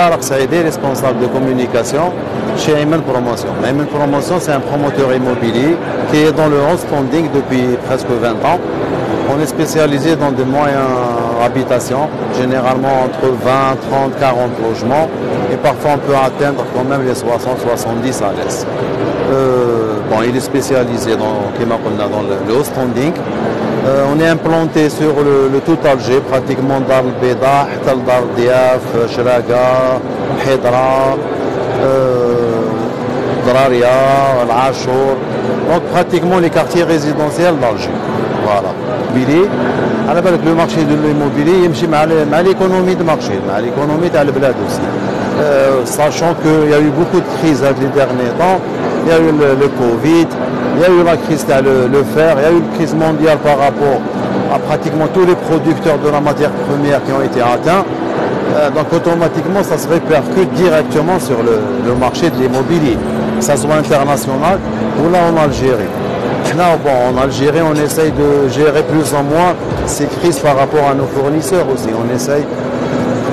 Tarek Saïdi, responsable de communication chez Ayman Promotion. Ayman Promotion, c'est un promoteur immobilier qui est dans le haut standing depuis presque 20 ans. On est spécialisé dans des moyens d'habitation, généralement entre 20, 30, 40 logements, et parfois on peut atteindre quand même les 60, 70 à l'aise Euh, bon, il est spécialisé dans, dans le, haut standing. Euh, on est implanté sur le, tout Alger, pratiquement dans le Béda, Dar Diaf, Shraga, Hedra, euh, Draria, Al-Ashour, donc pratiquement les quartiers résidentiels d'Alger. Voilà. Billy, على بالك لو مارشي دو l'immobilier يمشي مع مع l'économie de marché مع l'économie تاع البلاد aussi euh, sachant qu'il y a eu beaucoup de crises les derniers temps il y a eu le, Covid il y a eu la crise le, le fer il y a eu une crise mondiale par rapport à pratiquement tous les producteurs de la matière première qui ont été atteints euh, donc automatiquement ça se répercute directement sur le, marché de l'immobilier que ce soit international ou là en Algérie bon, en Algérie, on essaye de gérer plus ou moins ces crises par rapport à nos fournisseurs aussi. On essaye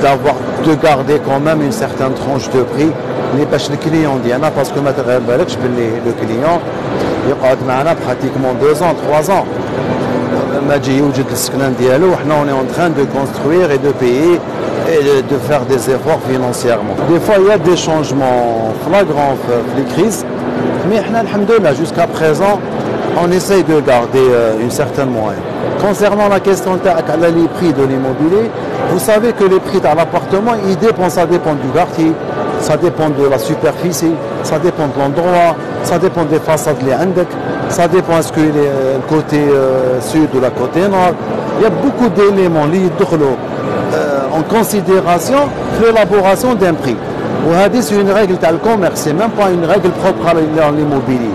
d'avoir, de garder quand même une certaine tranche de prix. n'est pas chez le client ديالنا باسكو ما تغير بالكش باللي لو كليون يقعد معنا pratiquement deux ans, trois ans. ما تجي يوجد السكنان ديالو وحنا on est en train de construire et de payer et de faire des efforts financièrement. Des fois, il y a des changements flagrants les crises, mais alhamdoulilah, jusqu'à présent, on essaye de garder euh, une certaine moyenne. Concernant la question les prix de l'immobilier, vous savez que les prix de l'appartement, ils dépendent, ça dépend du quartier, ça dépend de la superficie, ça dépend de l'endroit, ça dépend des façades les index, ça dépend est-ce qu'il est le euh, côté euh, sud ou la côté nord. Il y a beaucoup d'éléments liés euh, en considération l'élaboration d'un prix. C'est une règle de commerce, c'est même pas une règle propre à l'immobilier.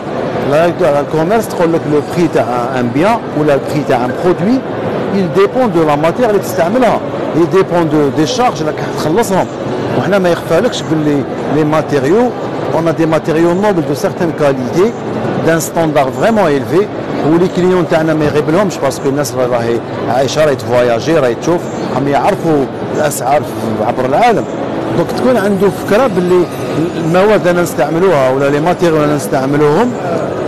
La règle de commerce, le prix d'un bien ou le prix d'un produit, il dépend de la matière qui Il dépend de, des charges, la carte وحنا ما يخفالكش باللي on a des matériaux nobles de certaines qualités d'un standard vraiment élevé. و les clients تاعنا ما يغيبلهمش parce que الناس راهي عايشه راهي تفواياجي راهي تشوف راهم يعرفوا الاسعار عبر العالم donc تكون عنده فكره باللي المواد اللي نستعملوها ولا les matériaux اللي نستعملوهم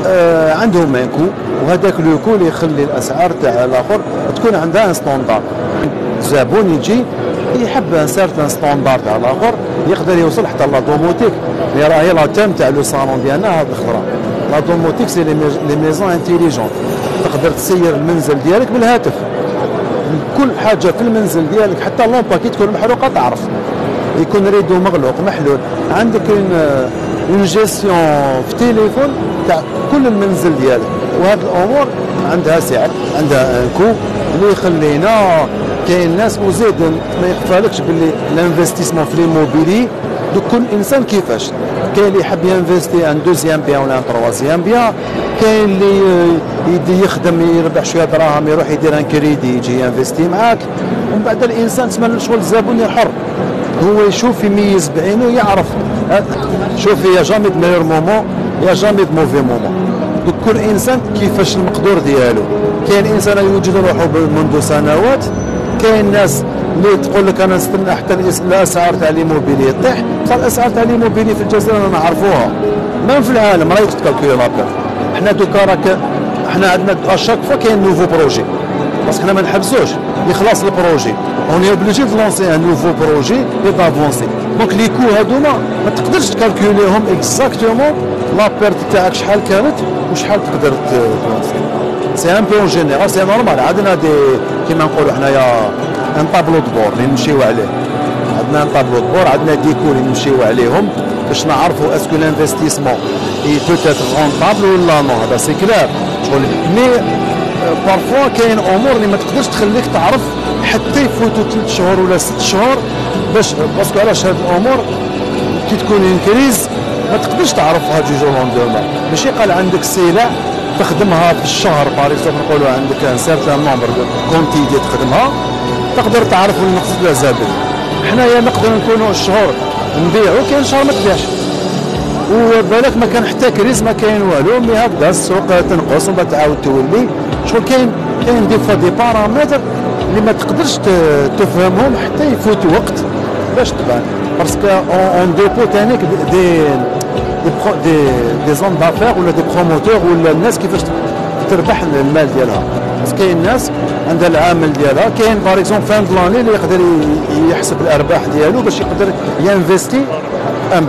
آه عندهم un coût وهذاك le coût اللي يخلي الاسعار تاع الآخر تكون عندها un standard الزبون يجي يحب un certain standard تاع الآخر يقدر يوصل حتى la domotique. اللي راهي la thème تاع le salon ديالنا هذه الأخرى. la domotique c'est les maisons intelligentes تقدر تسير المنزل ديالك بالهاتف. كل حاجة في المنزل ديالك حتى اللومبا كي تكون محروقة تعرف. يكون rideau مغلوق محلول. عندك اون جيستيون في تليفون تاع كل المنزل ديالك. وهذه الأمور عندها سعر عندها كو اللي يخلينا كاين ناس وزيد ما يخفالكش باللي ال investissement في l'immobilier donc كل إنسان كيفاش؟ كاين اللي يحب ي investi un deuxième bien ولا un troisième bien. كاين اللي يدي يخدم يربح شوية دراهم يروح يدير un crédit يجي ي investi معاك. ومن بعد الإنسان تسمى شغل الزبون حر هو يشوف يميز بعينه يعرف شوف y a jamais de meilleur moment y a jamais de mauvais moment كل إنسان كيفاش المقدور ديالو؟ كاين إنسان يوجد روحه منذ سنوات كاين ناس اللي تقول لك أنا نستنى حتى الاسعار تاع l'immobilier طيح الاسعار تاع l'immobilier في الجزائر أنا نعرفوها. ما في العالم؟ راهي ت calculer la perte حنا دوكا راك حنا عندنا à chaque fois كاين nouveau projet. parce que حنا ما نحبسوش. يخلص ال projet. on est obligé de lancer un nouveau projet et d'avancer donc les coûts هادوما ما تقدرش ت calculer هم exactement la perte تاعك شحال كانت وشحال تقدر ت lancer c'est un peu en général c'est normal عندنا des كيما نقولوا حنايا un tableau de bord اللي نمشيو عليه عندنا un tableau de bord عندنا des coûts اللي نمشيو عليهم باش نعرفوا est-ce que l'investissement est peut-être rentable ولا non هذا c'est clair شغل mais parfois كاين امور اللي ما تقدرش تخليك تعرف حتى يفوتوا ثلاث شهور ولا ست شهور باش parce que علاش هاد الأمور كي تكون en crise ما تقدرش تعرفها du jour au lendemain ماشي قال عندك سلع تخدمها في الشهر par exemple نقولوا عندك un certain nombre quantité تخدمها تقدر تعرف النقص ولا زابل حنايا نقدر نكونوا الشهور نبيعوا كاين شهر ما تبيعش. وبالك ما كان حتى crise ما كاين والو mais هكذا السوق تنقص ومن تعاود تولي. شغل كاين؟ كاين دي فوا دي بارامتر اللي ما تقدرش تفهمهم حتى يفوت وقت باش تبان. باسكو اون ديبو ثاني دي دي دي زون دافير ولا دي بروموتور ولا الناس كيفاش تربح المال ديالها. بس كاين ناس عندها العامل ديالها. كاين باغ اكزومبل فان بلاني اللي يقدر يحسب الأرباح ديالو باش يقدر ينفيستي ان